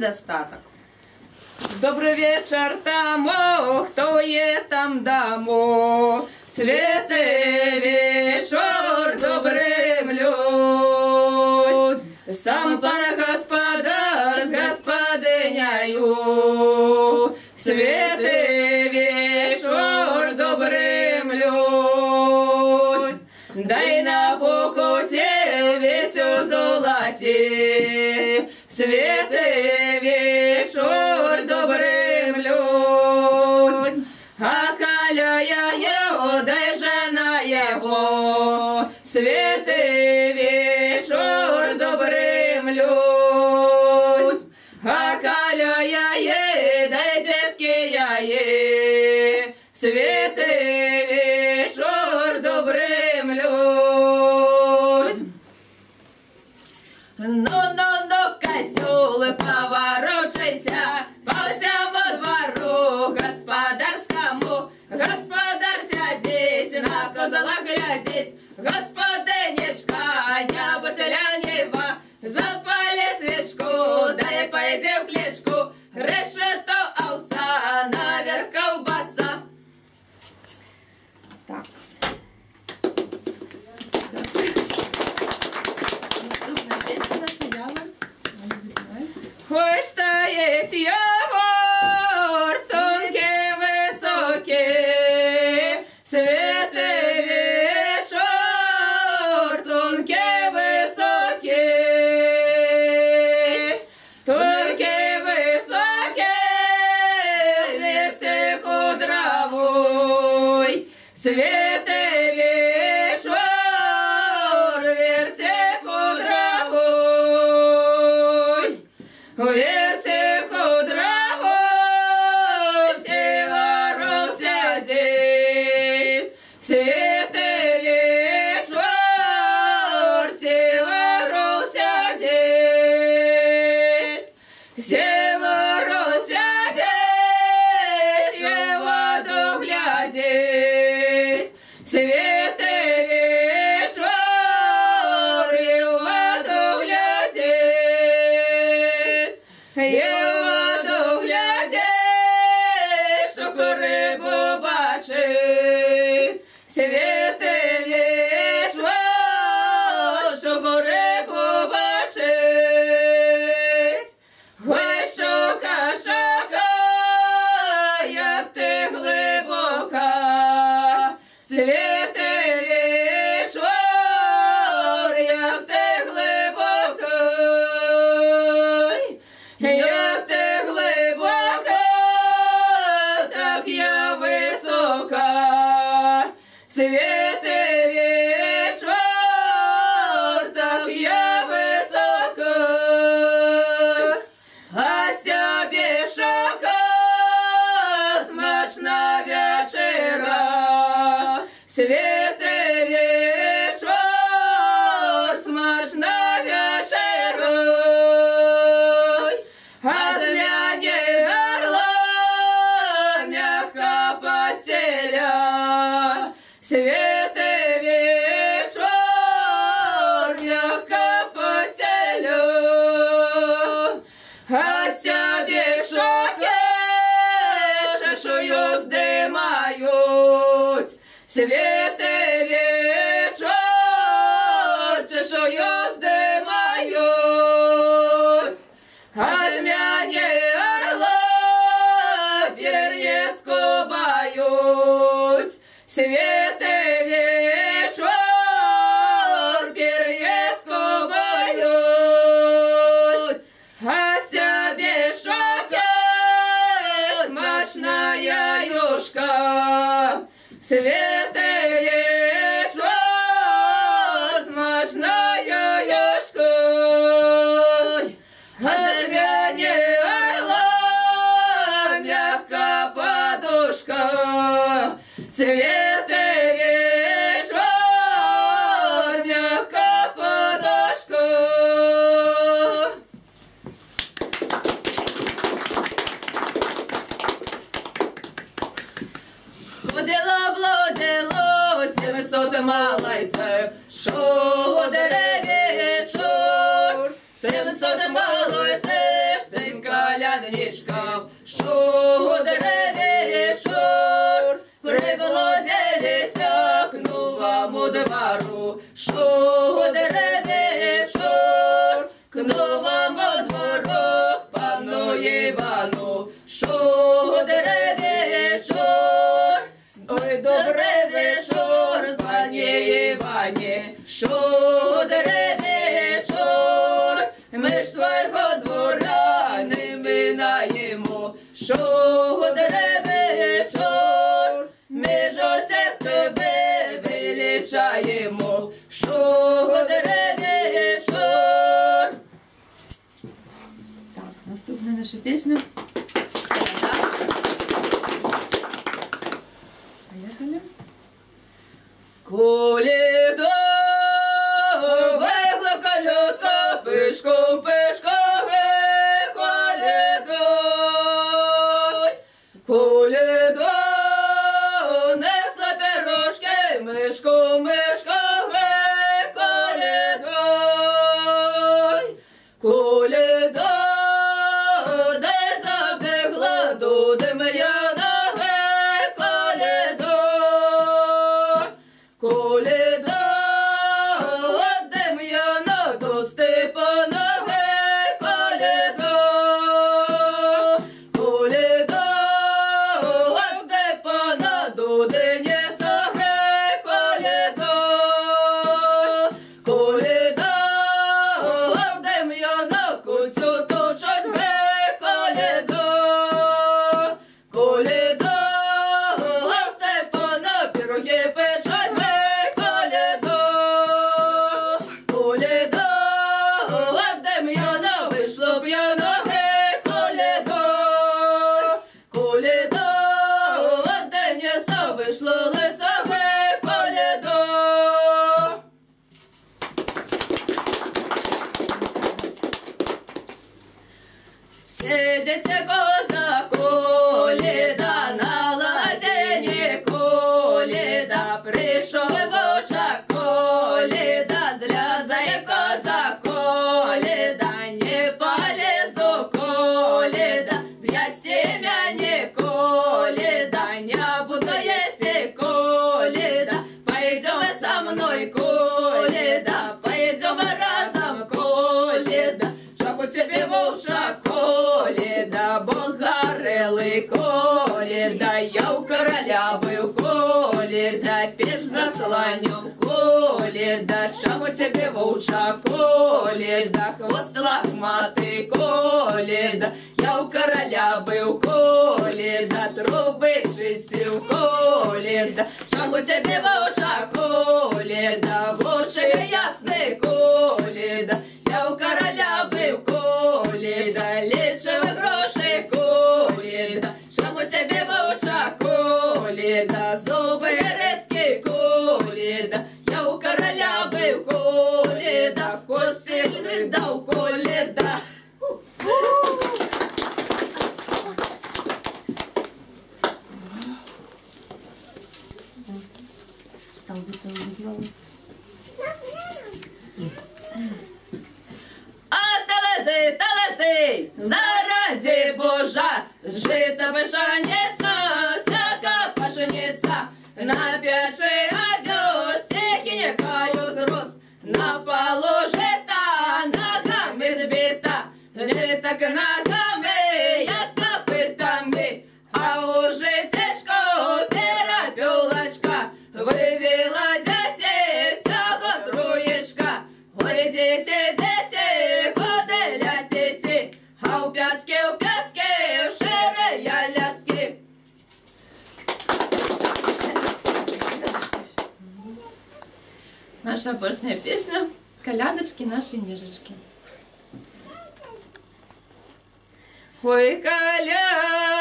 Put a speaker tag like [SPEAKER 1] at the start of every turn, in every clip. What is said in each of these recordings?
[SPEAKER 1] недостаток. Добрый вечер тому, кто є там дому. Святий вечер добрым люд. Сам пан господар з господинею. Святий вечер добрым люд. Дай на боку тебе весь золоті. Свет Severiz. se viene. Свет и вечер мягко поселю, А себе шахе шашую сдымают. Свет и вечер чешую сдымают, А змяне орла перья скобают. Свет Цветы. So Сидиться коза коліда, на лазені коліда, прийшов боча коліда, злязає коза коліда, не полізу коліда, з'я сім'я не коліда, не буду їсти коліда, пойдем со мной коліда. тебе вовча коляда, хвост лахмати коляда, я у короля был бив коляда, труби чистив коляда, чому тебе вовча коляда? Это пашанеца, всяко пашанеца, на пешей овес, всех не каю зрос, на полу на ногами сбита, не так на ногами пафосная песня «Колядочки наши нежечки». Ой, коля.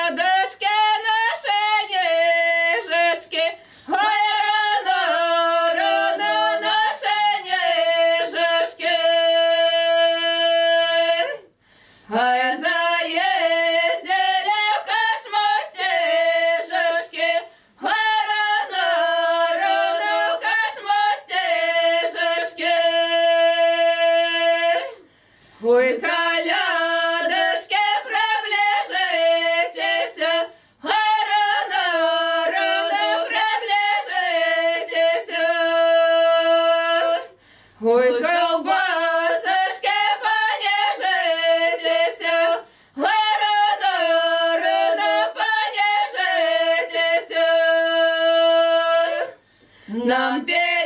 [SPEAKER 1] На берег.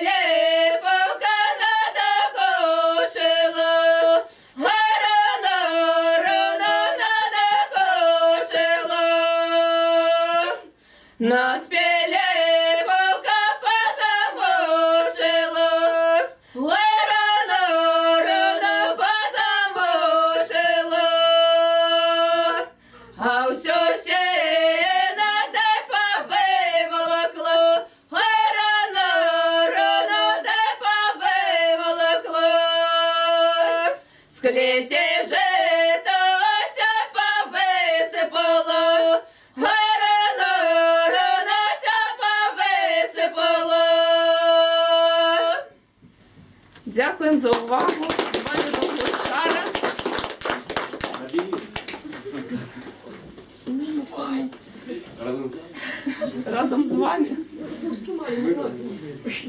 [SPEAKER 1] Разом з вами.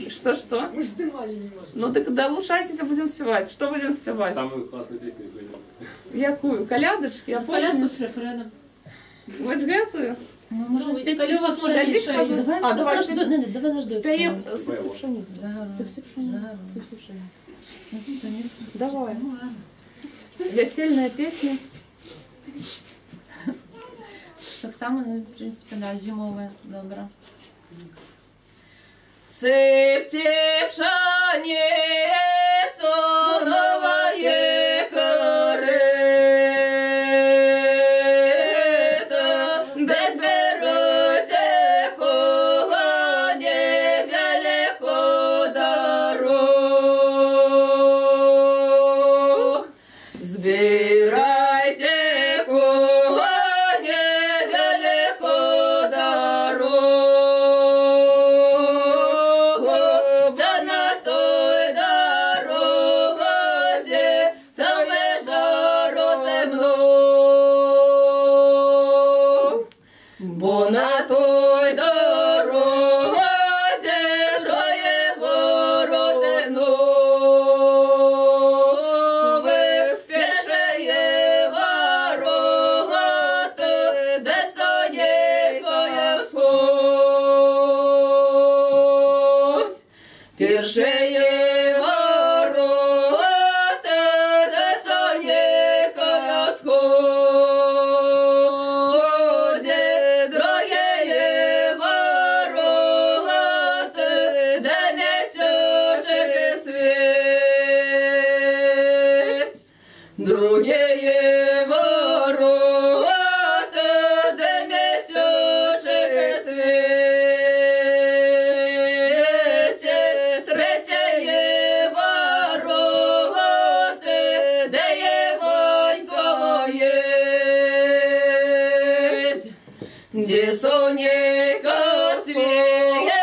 [SPEAKER 1] Что, что? Мы же снимали немножко. Ну так долучайтесь, а будем спевать. Что будем спевать?
[SPEAKER 2] Самую классную песню понял.
[SPEAKER 1] Якую? Колядочки? Я
[SPEAKER 3] Порядку
[SPEAKER 1] помню.
[SPEAKER 3] з рефреном.
[SPEAKER 1] Ось гэтую.
[SPEAKER 3] Ну, може,
[SPEAKER 4] Ну,
[SPEAKER 3] спеть
[SPEAKER 4] коли у вас
[SPEAKER 3] «Сипси
[SPEAKER 4] може
[SPEAKER 3] пшеницю».
[SPEAKER 4] рішення.
[SPEAKER 3] Давай,
[SPEAKER 1] А,
[SPEAKER 3] а,
[SPEAKER 1] давай
[SPEAKER 3] давай,
[SPEAKER 1] ще-
[SPEAKER 3] не, не, давай наш дует
[SPEAKER 1] Спеем
[SPEAKER 3] співаємо.
[SPEAKER 1] «Сипси пшеницю».
[SPEAKER 3] Загарно.
[SPEAKER 4] Сипси пшеницю.
[SPEAKER 3] Загарно.
[SPEAKER 4] Сипси пшеницю.
[SPEAKER 1] Давай. Весельная песня.
[SPEAKER 3] Так само, ну, в принципі, да, зимове, добре.
[SPEAKER 1] Сыпьте пшеницу новое Де сонечко свіє,